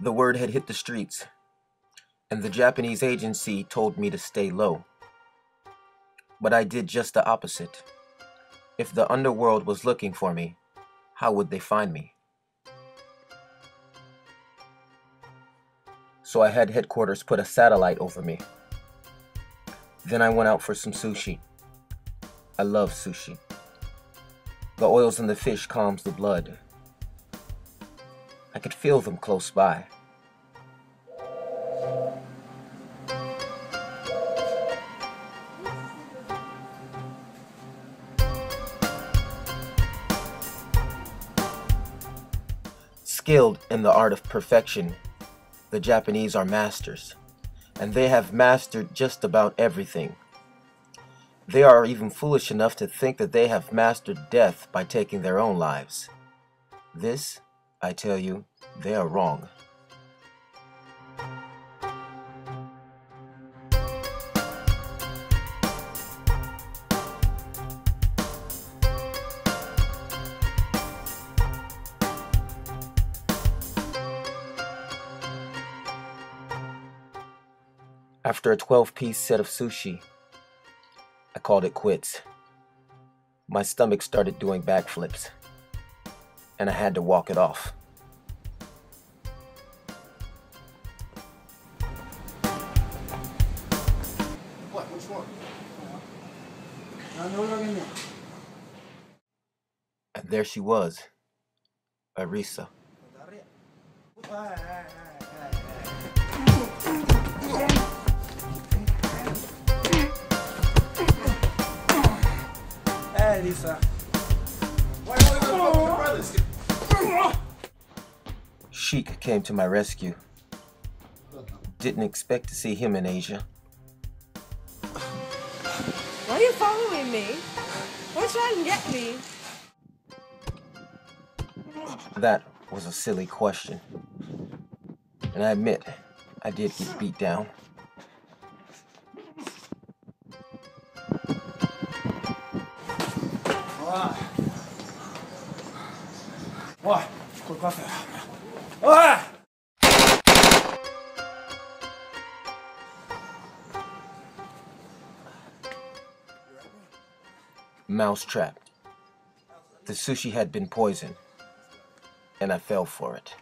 The word had hit the streets, and the Japanese agency told me to stay low. But I did just the opposite. If the underworld was looking for me, how would they find me? So I had headquarters put a satellite over me. Then I went out for some sushi. I love sushi. The oils in the fish calms the blood. I could feel them close by. Skilled in the art of perfection, the Japanese are masters, and they have mastered just about everything. They are even foolish enough to think that they have mastered death by taking their own lives. This, I tell you, they are wrong. After a 12 piece set of sushi, I called it quits. My stomach started doing backflips, and I had to walk it off. What? Which one? And there she was, Arisa. Hey, Lisa. Why you only gonna fuck with your brothers? Sheik came to my rescue. Didn't expect to see him in Asia. Why are you following me? Why trying to get me? That was a silly question. And I admit, I did get beat down. Oi, caffè. Oi! Mousetrapped. The sushi had been poisoned, and I fell for it.